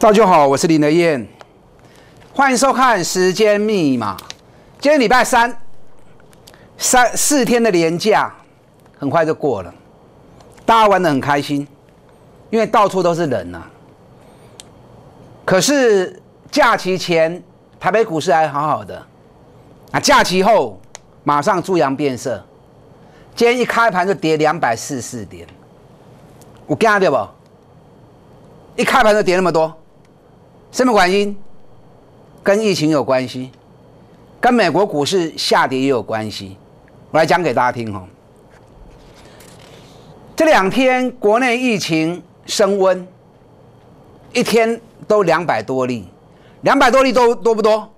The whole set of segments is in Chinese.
大家好，我是林德燕，欢迎收看《时间密码》。今天礼拜三，三四天的连假很快就过了，大家玩的很开心，因为到处都是人呐、可是假期前，台北股市还好好的，啊，假期后马上猪羊变色，今天一开盘就跌两百四十四点，有惊到不？一开盘就跌那么多，什么原因？跟疫情有关系，跟美国股市下跌也有关系。我来讲给大家听哈。这两天国内疫情升温，一天都两百多例，两百多例都多不多？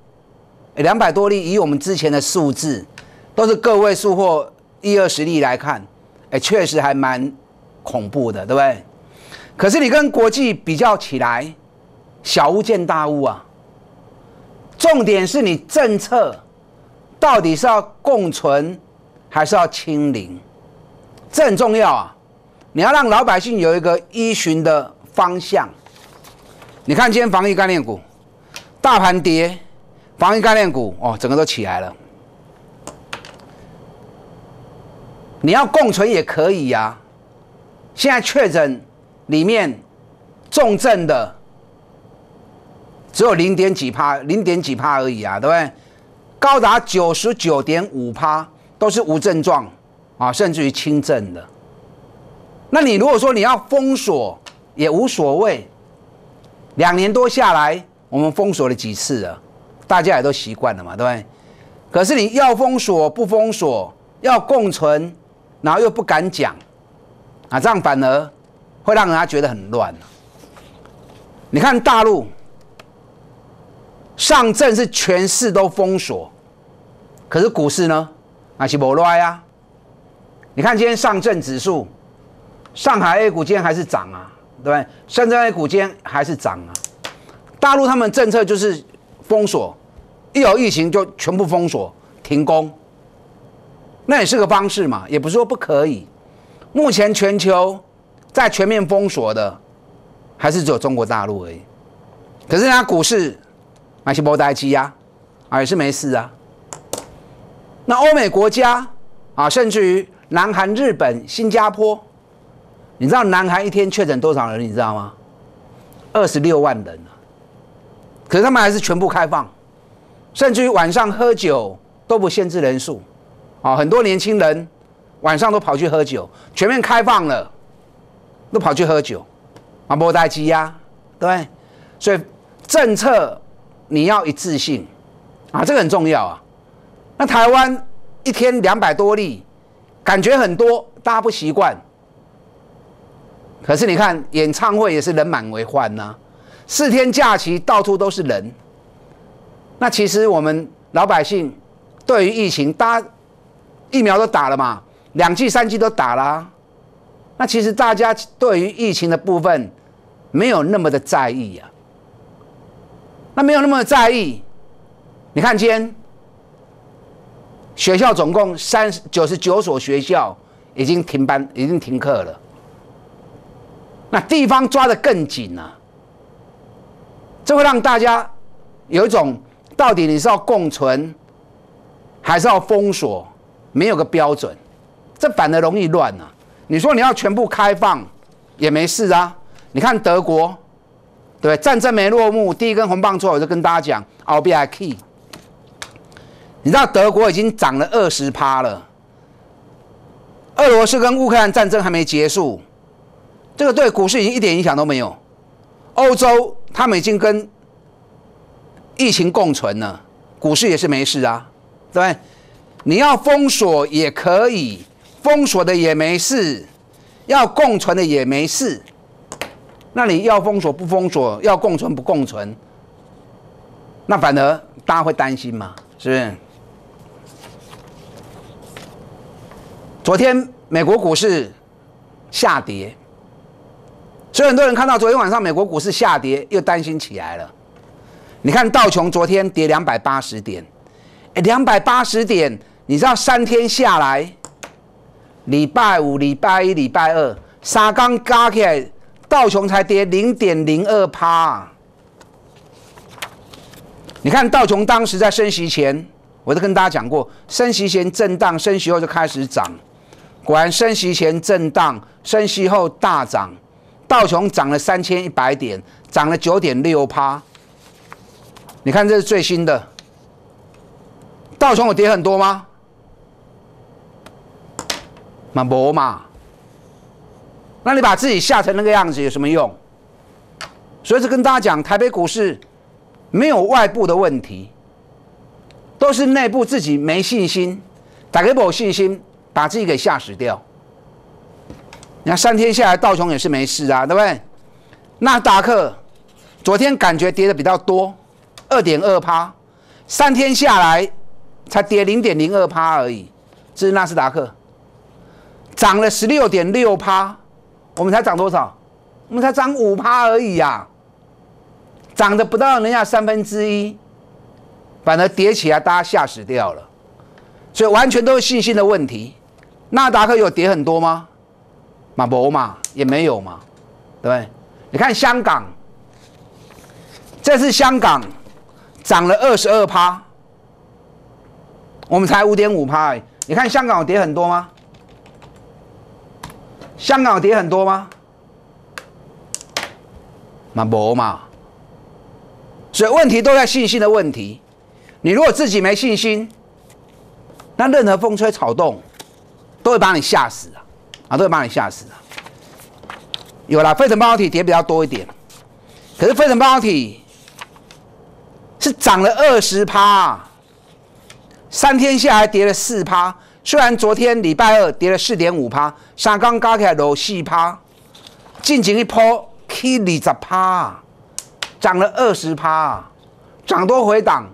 两百多例，以我们之前的数字，都是个位数或一二十例来看，哎，确实还蛮恐怖的，对不对？可是你跟国际比较起来，小巫见大巫啊。重点是你政策到底是要共存还是要清零，这很重要啊。你要让老百姓有一个依循的方向。你看今天防疫概念股，大盘跌，防疫概念股哦，整个都起来了。你要共存也可以呀、现在确诊里面重症的只有零点几趴，零点几趴而已啊，对不对？高达九十九点五趴都是无症状啊，甚至于轻症的。那你如果说你要封锁也无所谓，两年多下来，我们封锁了几次了，大家也都习惯了嘛，对不对？可是你要封锁不封锁，要共存，然后又不敢讲，啊，这样反而会让人家觉得很乱、你看大陆上证是全市都封锁，可是股市呢，那是不乱呀。你看今天上证指数，上海 A 股今天还是涨啊，对不对？深圳 A 股今天还是涨啊。大陆他们政策就是封锁，一有疫情就全部封锁停工，那也是个方式嘛，也不是说不可以。目前全球在全面封锁的，还是只有中国大陆而已。可是它股市买些波代机呀，啊也是没事啊。那欧美国家啊，甚至于南韩、日本、新加坡，你知道南韩一天确诊多少人？你知道吗？二十六万人啊。可是他们还是全部开放，甚至于晚上喝酒都不限制人数，啊，很多年轻人晚上都跑去喝酒，全面开放了，都跑去喝酒，啊，波代机呀，对不对？所以政策你要一致性，啊，这个很重要啊。那台湾一天两百多例，感觉很多，大家不习惯。可是你看演唱会也是人满为患呐、四天假期到处都是人。那其实我们老百姓对于疫情，大家疫苗都打了嘛，两剂、三剂都打了、那其实大家对于疫情的部分没有那么的在意呀、那没有那么在意，你看今天学校总共三九十九所学校已经停班，已经停课了。那地方抓得更紧啊，这会让大家有一种到底你是要共存，还是要封锁，没有个标准，这反而容易乱啊。你说你要全部开放也没事啊，你看德国，对战争没落幕，第一根红棒出来，我就跟大家讲 I'll be a key。你知道德国已经涨了二十趴了，俄罗斯跟乌克兰战争还没结束，这个对股市已经一点影响都没有。欧洲他们已经跟疫情共存了，股市也是没事啊，对不对？你要封锁也可以，封锁的也没事，要共存的也没事。那你要封锁不封锁，要共存不共存，那反而大家会担心嘛，是不是？昨天美国股市下跌，所以很多人看到昨天晚上美国股市下跌，又担心起来了。你看道琼昨天跌两百八十点，哎，两百八十点，你知道三天下来，礼拜五、礼拜一、礼拜二，三刚加起来，道琼才跌零点零二趴，你看道琼当时在升息前，我都跟大家讲过，升息前震荡，升息后就开始涨。果然升息前震荡，升息后大涨。道琼涨了三千一百点，涨了九点六趴。你看这是最新的，道琼有跌很多吗？嘛无嘛。那你把自己吓成那个样子有什么用？所以是跟大家讲，台北股市没有外部的问题，都是内部自己没信心，打给有信心，把自己给吓死掉。你看三天下来，道琼也是没事啊，对不对？纳斯达克昨天感觉跌的比较多，二点二趴，三天下来才跌零点零二趴而已。这是纳斯达克涨了十六点六趴。我们才涨多少？我们才涨五趴而已呀，涨的不到人家三分之一，反而跌起来，大家吓死掉了。所以完全都是信心的问题。纳达克有跌很多吗？马博嘛也没有嘛，对不对？你看香港，这次香港涨了二十二趴，我们才五点五趴。你看香港有跌很多吗？香港跌很多吗？嘛无嘛，所以问题都在信心的问题。你如果自己没信心，那任何风吹草动都会把你吓死啊！啊，都会把你吓死啊！有了，飞腾半导体跌比较多一点，可是飞腾半导体是涨了二十趴，三天下来跌了四趴。虽然昨天礼拜二跌了四点五趴，三刚加起来落四趴，进前一波起二十趴，涨了二十趴，涨多回档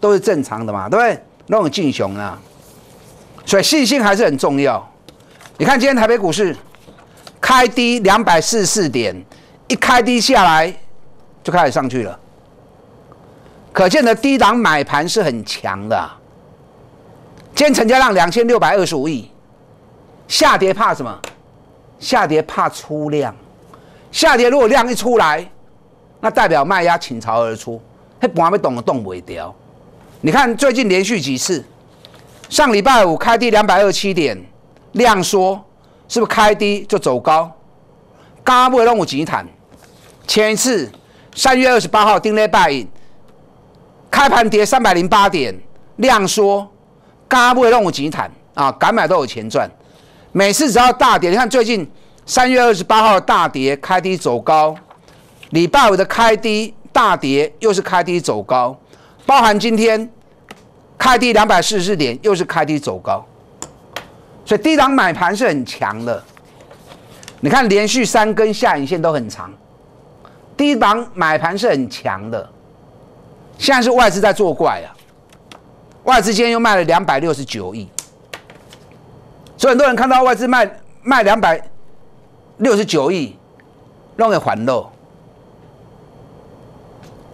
都是正常的嘛，对不对？那种进雄啊，所以信心还是很重要。你看今天台北股市开低两百四十四点，一开低下来就开始上去了，可见的低档买盘是很强的。先成交量两千六百二十五亿，下跌怕什么？下跌怕出量，下跌如果量一出来，那代表卖压倾巢而出，那盘要动都动不掉。你看最近连续几次，上礼拜五开低两百二七点，量缩，是不是开低就走高？刚刚不会让我急谈。前一次三月二十八号丁内拜，开盘跌三百零八点，量缩。刚不会让我急谈啊，敢买都有钱赚。每次只要大跌，你看最近三月二十八号大跌开低走高，礼拜五的开低大跌又是开低走高，包含今天开低两百四十四点又是开低走高，所以低档买盘是很强的。你看连续三根下影线都很长，低档买盘是很强的。现在是外资在作怪啊。外资今天又卖了两百六十九亿，所以很多人看到外资卖卖两百六十九亿，弄个还漏。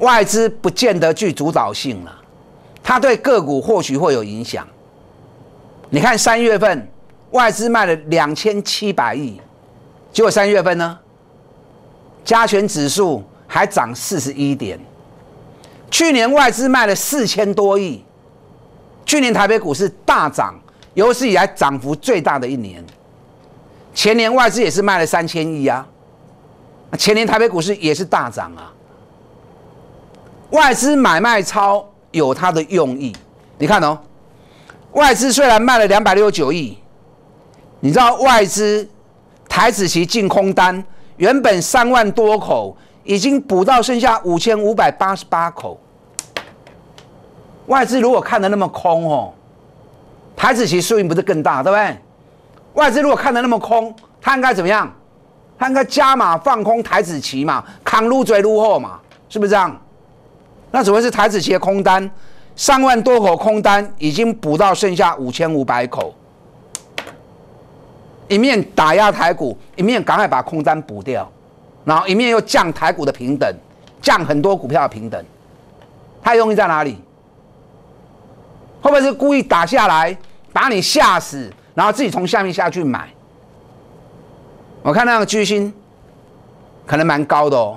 外资不见得具主导性了，它对个股或许会有影响。你看三月份外资卖了两千七百亿，结果三月份呢，加权指数还涨四十一点。去年外资卖了四千多亿。去年台北股市大涨，有史以来涨幅最大的一年。前年外资也是卖了三千亿啊，前年台北股市也是大涨啊。外资买卖超有它的用意，你看哦，外资虽然卖了两百六十九亿，你知道外资台子期净空单原本三万多口，已经补到剩下五千五百八十八口。外资如果看的那么空哦，台子期输赢不是更大，对不对？外资如果看的那么空，他应该怎么样？他应该加码放空台子期嘛，扛入追入后嘛，是不是这样？那怎么会是台子期的空单？上万多口空单已经补到剩下五千五百口，一面打压台股，一面赶快把空单补掉，然后一面又降台股的平等，降很多股票的平等，它用意在哪里？会不会是故意打下来，把你吓死，然后自己从下面下去买？我看那个巨星可能蛮高的哦，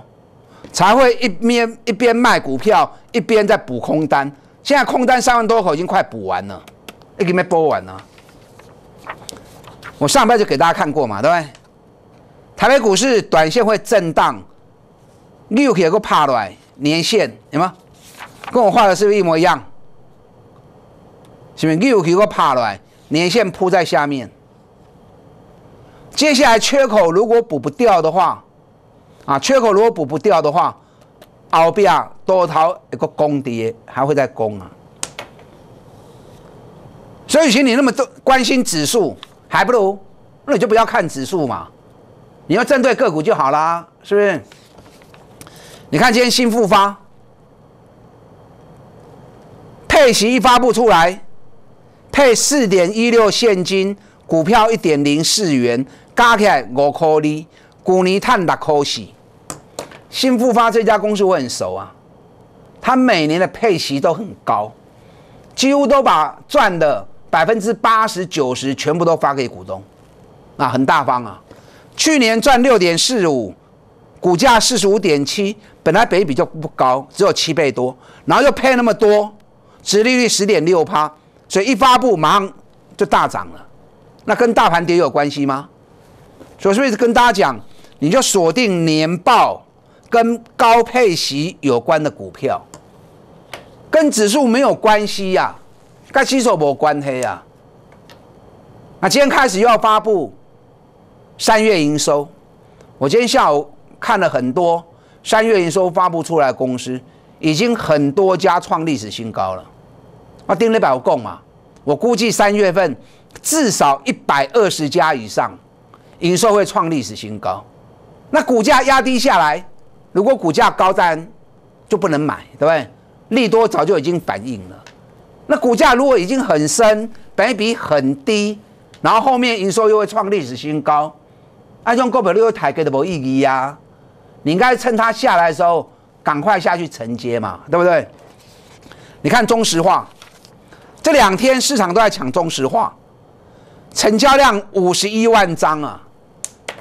才会一边一边卖股票，一边在补空单。现在空单三万多口已经快补完了，已经没播完了。我上班就给大家看过嘛，对不对？台北股市短线会震荡，六可以个爬来年线，有吗？跟我画的是不是一模一样？是不是六可以个爬来年线铺在下面？接下来缺口如果补不掉的话，啊，缺口如果补不掉的话，后边多头一个攻跌还会再攻啊。所以，与其你那么多关心指数，还不如那你就不要看指数嘛，你要针对个股就好啦，是不是？你看今天新复发配息一发布出来，配四点一六现金，股票一点零四元。加起来五块二，去年赚六块四。新复发这家公司我很熟啊，它每年的配息都很高，几乎都把赚的百分之八十九十全部都发给股东，啊，很大方啊。去年赚六点四五，股价四十五点七，本来北比就不高，只有七倍多，然后又配那么多，殖利率十点六趴，所以一发布马上就大涨了。那跟大盘跌有关系吗？所以是不是跟大家讲，你就锁定年报跟高配息有关的股票，跟指数没有关系呀，跟指数没关系呀。那今天开始又要发布三月营收，我今天下午看了很多三月营收发布出来的公司，已经很多家创历史新高了。我盯了百供嘛，我估计三月份至少一百二十家以上。营收会创历史新高，那股价压低下来，如果股价高，单就不能买，对不对？利多早就已经反映了。那股价如果已经很深，本比很低，然后后面营收又会创历史新高，那种股票又抬给的没意义呀。你应该趁它下来的时候，赶快下去承接嘛，对不对？你看中石化，这两天市场都在抢中石化，成交量五十一万张啊。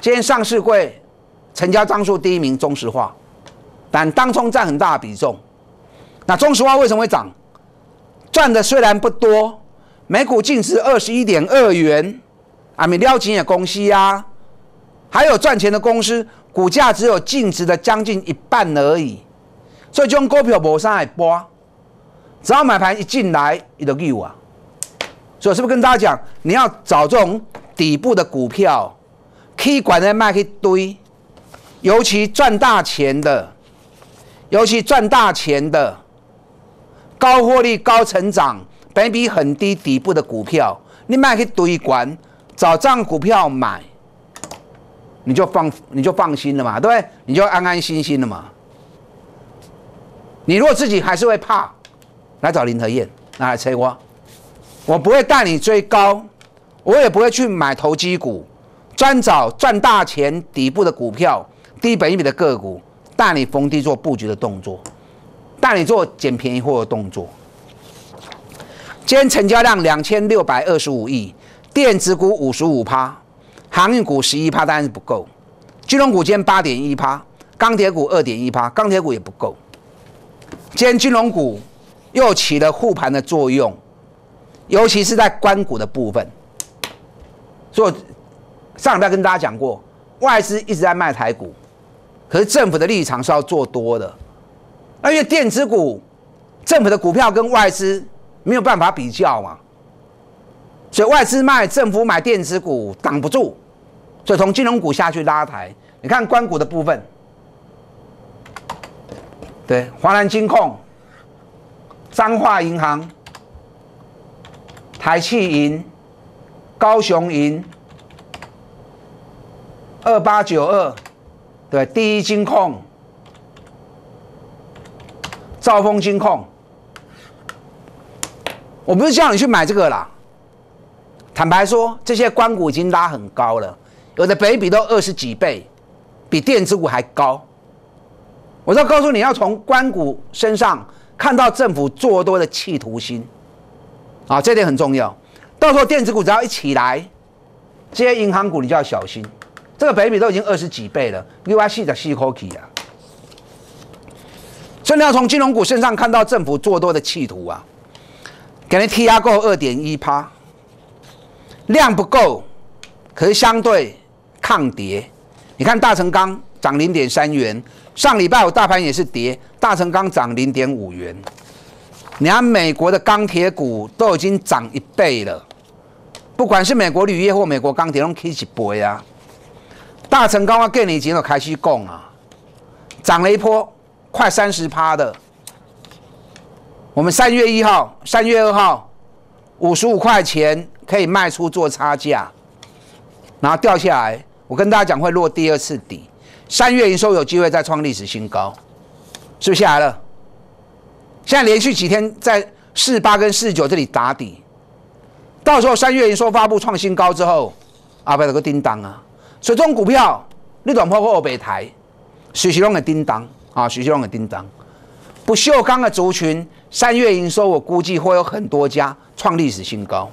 今天上市柜成交张数第一名中石化，但当中占很大的比重。那中石化为什么会涨？赚的虽然不多，每股净值二十一点二元，啊，没撩钱的公司啊，还有赚钱的公司，股价只有净值的将近一半而已。所以这种股票无啥来播，只要买盘一进来，你就有啊。所以是不是跟大家讲，你要找这种底部的股票？可以管的卖一堆，尤其赚大钱的，尤其赚大钱的，高获利、高成长、本比很低、底部的股票，你卖去堆管，找这样股票买，你就放你就放心了嘛，对不对？你就安安心心的嘛。你如果自己还是会怕，来找林和燕拿，来催我，我不会带你追高，我也不会去买投机股。专找赚大钱底部的股票，低本一笔的个股，带你逢低做布局的动作，带你做捡便宜货的动作。今天成交量两千六百二十五亿，电子股五十五趴，航运股十一趴，当然是不够。金融股今天八点一趴，钢铁股二点一趴，钢铁股也不够。今天金融股又起了护盘的作用，尤其是在关股的部分，所以。上礼拜跟大家讲过，外资一直在卖台股，可是政府的立场是要做多的。那因为电子股，政府的股票跟外资没有办法比较嘛，所以外资卖，政府买电子股挡不住，所以从金融股下去拉抬。你看关股的部分，对，华南金控、彰化银行、台气银、高雄银。二八九二，对，第一金控、兆丰金控，我不是叫你去买这个啦。坦白说，这些关股已经拉很高了，有的北比都二十几倍，比电子股还高。我要告诉你要从关股身上看到政府做多的企图心，啊，这点很重要。到时候电子股只要一起来，这些银行股你就要小心。这个北比都已经二十几倍了，六 I 四的细科技啊。所以你要从金融股身上看到政府做多的企图啊，给你 T 压够二点一趴，量不够，可是相对抗跌。你看大成钢涨零点三元，上礼拜五大盘也是跌，大成钢涨零点五元。你看美国的钢铁股都已经涨一倍了，不管是美国铝业或美国钢铁，都开始倍啊。大成钢我跟你前有开始讲啊，涨了一波。快三十趴的，我们三月一号、三月二号五十五块钱可以卖出做差价，然后掉下来。我跟大家讲会落第二次底，三月营收有机会再创历史新高，是不是下来了？现在连续几天在四八跟四九这里打底，到时候三月营收发布创新高之后，阿伯有个叮当啊！所以这种股票，你短破或北台，随时拢会叮当。啊，徐秀荣的叮当，不锈钢的族群三月营收，我估计会有很多家创历史新高。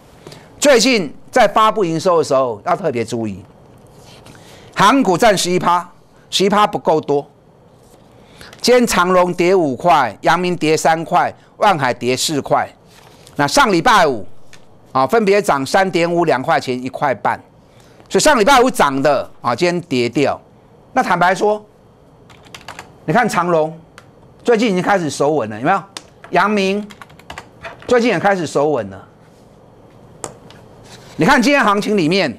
最近在发布营收的时候，要特别注意，航股占十一趴，十一趴不够多。今天长隆跌五块，阳明跌三块，万海跌四块。那上礼拜五啊，分别涨三点五、两块钱、一块半。所以上礼拜五涨的啊，今天跌掉。那坦白说。你看长隆最近已经开始守稳了，有没有？阳明最近也开始守稳了。你看今天行情里面，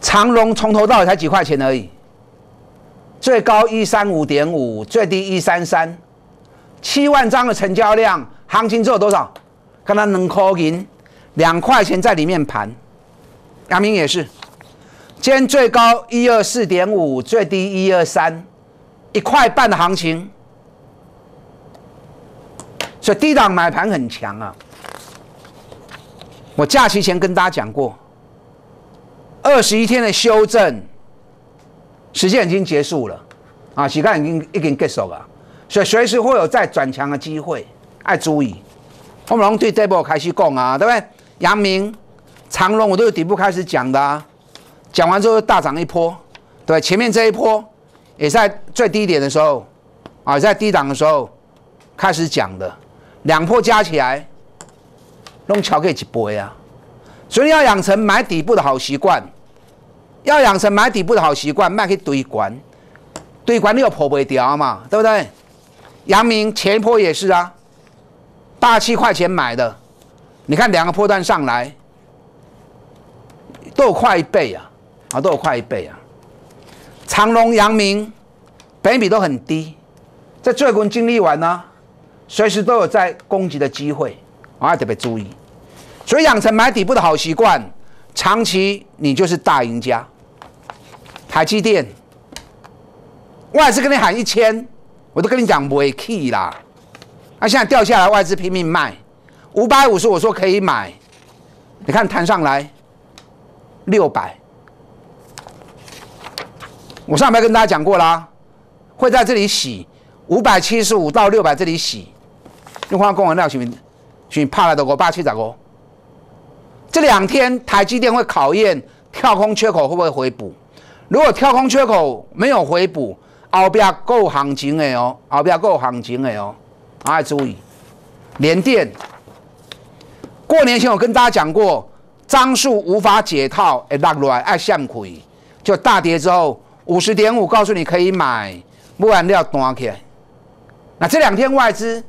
长隆从头到尾才几块钱而已，最高一三五点五，最低一三三，七万张的成交量，行情只有多少？看它能扣银两块钱在里面盘。阳明也是，今天最高一二四点五，最低一二三。一块半的行情，所以低档买盘很强啊！我假期前跟大家讲过，二十一天的修正时间已经结束了啊，时间已经已经结束了，所以随时会有再转强的机会，爱注意。我们从对这波开始讲啊，对不对？阳明、长隆我都有底部开始讲的啊，讲完之后大涨一波，对，前面这一波。也在最低点的时候，啊，在低档的时候开始讲的，两波加起来，弄巧可以一波呀。所以要养成买底部的好习惯，要养成买底部的好习惯，卖去堆管，堆管你又破不掉嘛，对不对？阳明前一波也是啊，八七块钱买的，你看两个波段上来，都有快一倍啊，啊，都有快一倍啊。长隆、阳明，本比都很低，在最近经历完呢，随时都有在攻击的机会，啊，特别注意。所以养成买底部的好习惯，长期你就是大赢家。台积电，外资跟你喊一千，我都跟你讲不会 key 啦。那现在掉下来，外资拼命卖，五百五十我说可以买，你看弹上来六百。我上面跟大家讲过啦，会在这里洗五百七十五到六百这里洗，用化工原料去去怕了的我八七咋个？这两天台积电会考验跳空缺口会不会回补？如果跳空缺口没有回补，后边够行情的哦，后边够行情的哦，啊注意，连电。过年前我跟大家讲过，张数无法解套，会落来爱向亏，就大跌之后。五十点五，告诉你可以买，不然要断起来。那这两天外资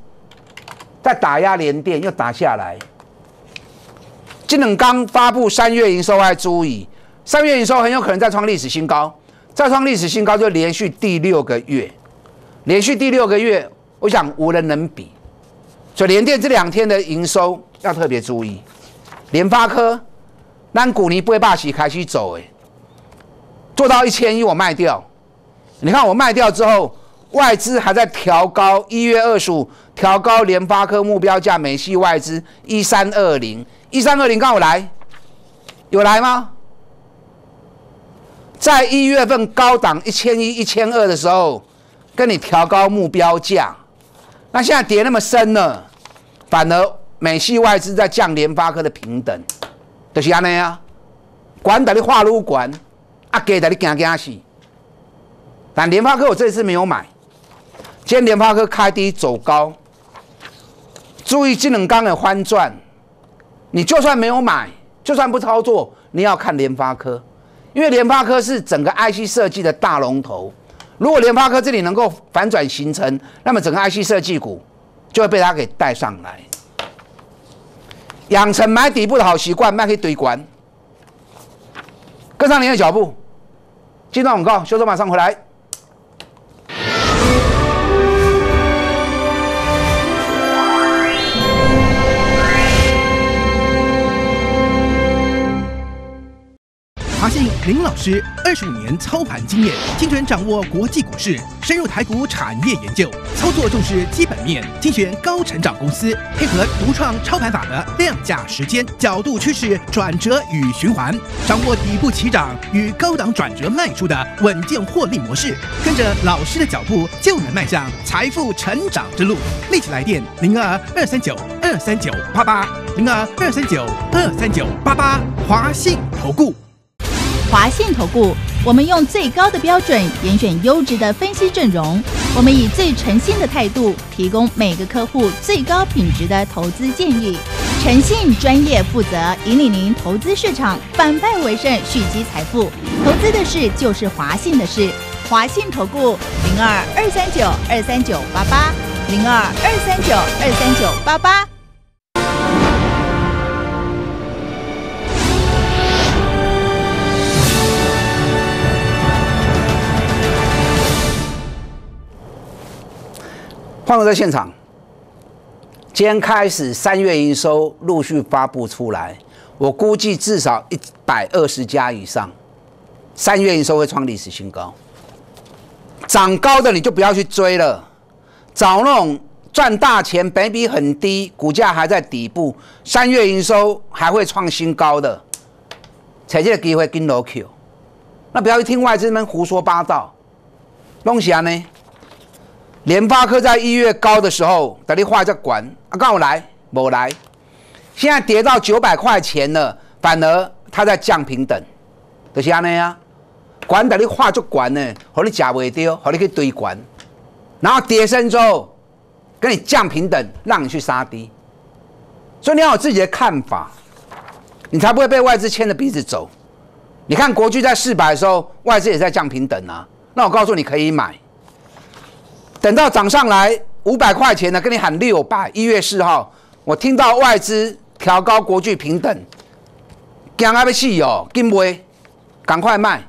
在打压联电，又打下来。金冷刚发布三月营收，要注意，三月营收很有可能再创历史新高，再创历史新高就连续第六个月，连续第六个月，我想无人能比。所以联电这两天的营收要特别注意。联发科，那股尼不会霸起开始走，哎。做到一千一，我卖掉。你看我卖掉之后，外资还在调高。一月二十五调高联发科目标价，美系外资一三二零，一三二零刚好来，有来吗？在一月份高档一千一、一千二的时候，跟你调高目标价。那现在跌那么深了，反而美系外资在降联发科的平等，就是安尼啊，管的你化路管。啊，给的你惊惊死！但联发科我这次没有买，今天联发科开低走高，注意这两刚的翻转。你就算没有买，就算不操作，你要看联发科，因为联发科是整个 IC 设计的大龙头。如果联发科这里能够反转形成，那么整个 IC 设计股就会被它给带上来。养成买底部的好习惯，卖可以堆关，跟上您的脚步。进段广告，修车马上回来。华信林老师二十五年操盘经验，精准掌握国际股市，深入台股产业研究，操作重视基本面，精选高成长公司，配合独创操盘法的量价时间角度趋势转折与循环，掌握底部起涨与高档转折卖出的稳健获利模式，跟着老师的脚步就能迈向财富成长之路。立即来电零二二三九二三九八八零二二三九二三九八八华信投顾。华信投顾，我们用最高的标准严选优质的分析阵容，我们以最诚信的态度提供每个客户最高品质的投资建议，诚信、专业、负责，引领您投资市场反败为胜，蓄积财富。投资的事就是华信的事，华信投顾零二二三九二三九八八零二二三九二三九八八。换了在现场，今天开始三月营收陆续发布出来，我估计至少一百二十家以上，三月营收会创历史新高。涨高的你就不要去追了，找那种赚大钱、本比很低、股价还在底部、三月营收还会创新高的，才这个机会跟 Q。那不要去听外资们胡说八道，弄啥呢？联发科在一月高的时候，等你话在管啊，刚好来，没来。现在跌到九百块钱了，反而它在降平等，就是安尼啊。管等你话就管呢，和你假未丢，和你去堆管，然后跌升之后，跟你降平等，让你去杀低。所以你要有自己的看法，你才不会被外资牵着鼻子走。你看国巨在四百的时候，外资也在降平等啊。那我告诉你，可以买。等到涨上来五百块钱呢，跟你喊六百。一月四号，我听到外资调高国巨平等，惊啊要死哦，紧卖，赶快卖，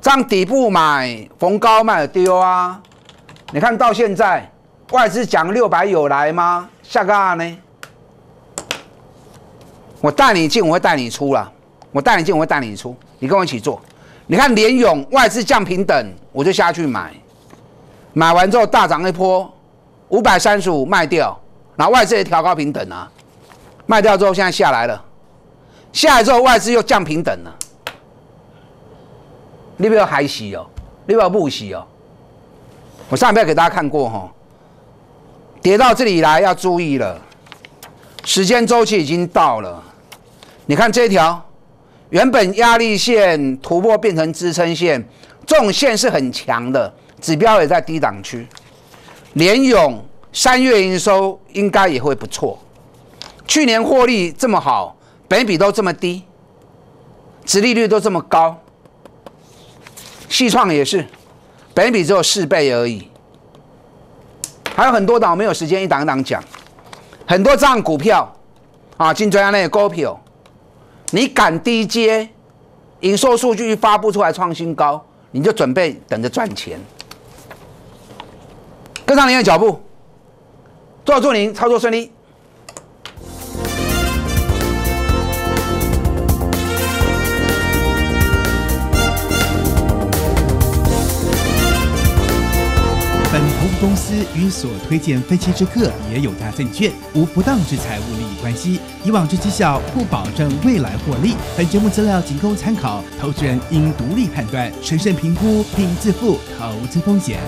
涨底部买，逢高卖丢啊！你看到现在外资讲六百有来吗？下个二呢？我带你进，我会带你出了。我带你进，我会带你出，你跟我一起做。你看联勇外资降平等，我就下去买。买完之后大涨一波，五百三十五卖掉，然后外资也调高平等啊，卖掉之后现在下来了，下来之后外资又降平等了，你不要还洗哦，你不要不洗哦，我上一遍给大家看过哈，跌到这里来要注意了，时间周期已经到了，你看这条原本压力线突破变成支撑线，这种线是很强的。指标也在低档区，联勇三月营收应该也会不错。去年获利这么好，本比都这么低，殖利率都这么高，细创也是，本比只有四倍而已。还有很多档没有时间一档一档讲，很多这样股票啊，金专那个股票，你敢低接，营收数据一发布出来创新高，你就准备等着赚钱。跟上您的脚步，祝祝您操作顺利。本投资公司与所推荐分期之客也有大证券无不当之财务利益关系，以往之绩效不保证未来获利。本节目资料仅供参考，投资人应独立判断、审慎评估并自负投资风险。